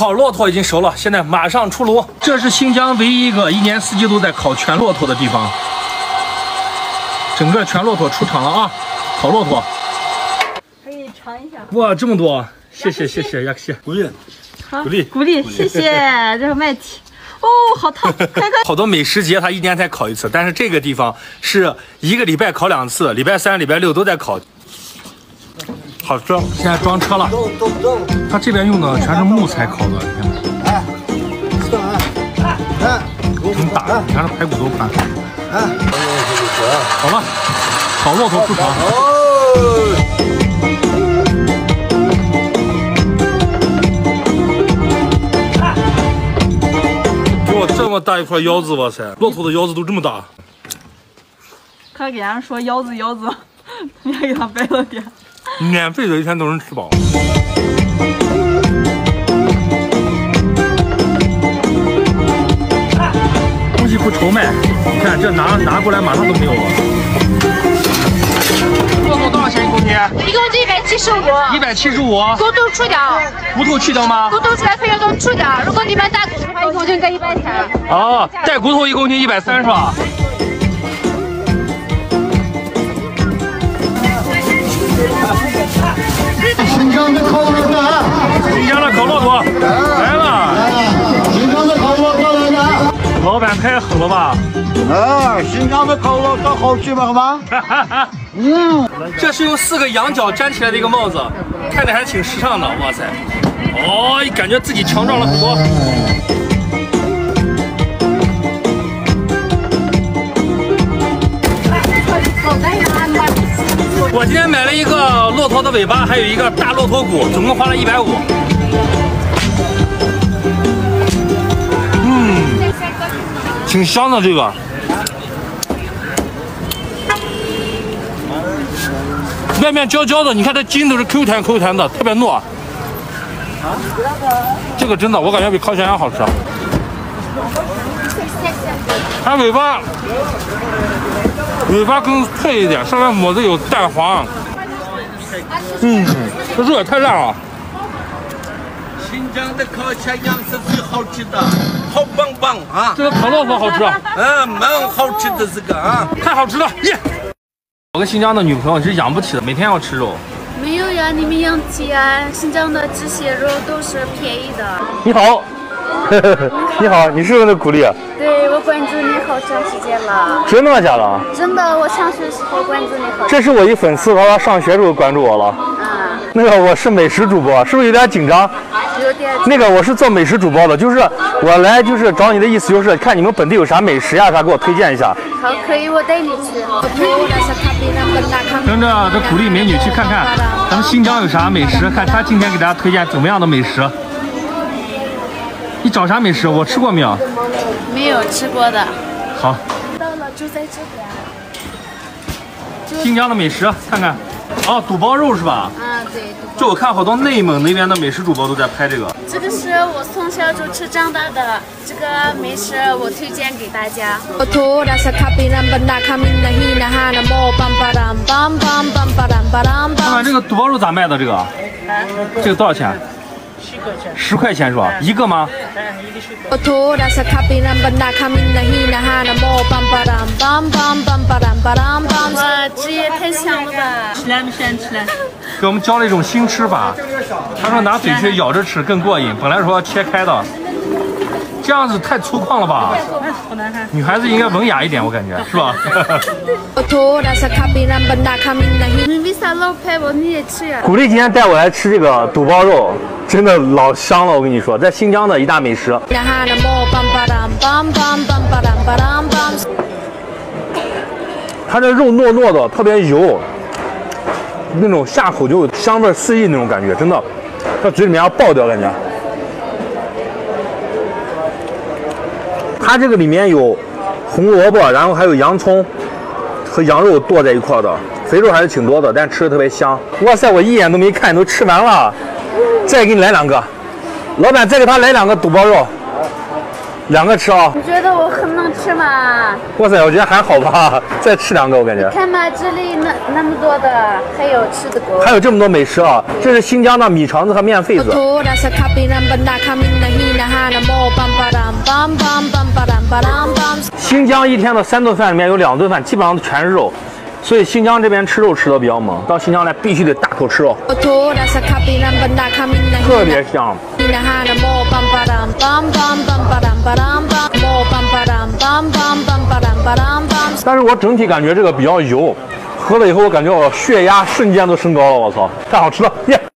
烤骆驼已经熟了，现在马上出炉。这是新疆唯一一个一年四季都在烤全骆驼的地方。整个全骆驼出场了啊！烤骆驼，可以尝一下。哇，这么多！谢谢谢谢，亚克西，鼓励，好，鼓励鼓励，谢谢。这是麦体，哦，好烫，开开。好多美食节，它一年才烤一次，但是这个地方是一个礼拜烤两次，礼拜三、礼拜六都在烤，好吃。现在装车了，它这边用的全是木材烤的，你看，很大，你看这排骨多宽。好了，烤骆驼出场。给我这么大一块腰子，哇塞，骆驼的腰子都这么大。快给人家说腰子腰子，你还给他掰了点。免费的一天都能吃饱。东西不愁卖，你看这拿拿过来马上都没有了。骆驼多少钱一公斤？一公斤一百七十五，一百七十五，骨头出掉，骨头去掉吗骨？头出来配料都出掉。如果你买大骨头的话，一公斤才一百三。哦，带骨头一公斤一百三是吧？板太狠了吧！啊，新疆的烤骆驼好吃吗？好吗？嗯，这是用四个羊角粘起来的一个帽子，看着还挺时尚的，哇塞！哦，感觉自己强壮了很多。我今天买了一个骆驼的尾巴，还有一个大骆驼骨，总共花了一百五。挺香的这个。外面焦焦的，你看这筋都是 Q 弹 Q 弹的，特别糯。这个真的，我感觉比烤全羊好吃。它尾巴，尾巴更脆一点，上面抹的有蛋黄。嗯，这肉也太烂了。新疆的烤全羊是最好吃的，好棒棒啊！这个烤骆驼好吃，啊，嗯，蛮好吃的这个啊。太好吃了，耶！我跟新疆的女朋友是养不起的，每天要吃肉。没有呀，你们养鸡啊？新疆的这些肉都是便宜的。你好，你好，你是不是那古力？对，我关注你好长时间了，真的吗？假的？真的，我上学时候关注你好。这是我一粉丝，他说上学时候关注我了。啊，那个我是美食主播，是不是有点紧张？那个我是做美食主播的，就是我来就是找你的意思，就是看你们本地有啥美食呀啥，给我推荐一下。好，可以，我带你去。跟着这鼓励美女去看看咱们新疆有啥美食，看她今天给大家推荐怎么样的美食。你找啥美食？我吃过没有？没有吃过的。好，到了，就在这边。新疆的美食看看。哦，肚包肉是吧？就我看好多内蒙那边的美食主播都在拍这个。这个是我从小就吃长大的，这个美食我推荐给大家。看看这个肚包肉咋卖的？这个，这个多少钱？十块钱。十块钱是吧？一个吗？哇，这也太香了吧！吃来没吃来吃来。给我们教了一种新吃法，他说拿嘴去咬着吃更过瘾，本来说要切开的，这样子太粗犷了吧？好难看。女孩子应该文雅一点，我感觉是吧？你为啥老拍我？你也吃呀？古力 今天带我来吃这个肚包肉，真的老香了，我跟你说，在新疆的一大美食。它这肉糯糯的，特别油，那种下口就香味四溢那种感觉，真的，在嘴里面要爆掉感觉。它这个里面有红萝卜，然后还有洋葱和羊肉剁在一块的，肥肉还是挺多的，但吃的特别香。哇塞，我一眼都没看，都吃完了，再给你来两个。老板，再给他来两个肚包肉。两个吃啊！你觉得我很能吃吗？哇塞，我觉得还好吧，再吃两个我感觉。看嘛，这里那那么多的，还有吃的果。还有这么多美食啊！这是新疆的米肠子和面肺子。新疆一天的三顿饭里面有两顿饭基本上全是肉，所以新疆这边吃肉吃的比较猛到新疆来必须得大口吃肉。特别香。但是我整体感觉这个比较油喝了以后我感觉我血压瞬间都升高了我操太好吃了耶！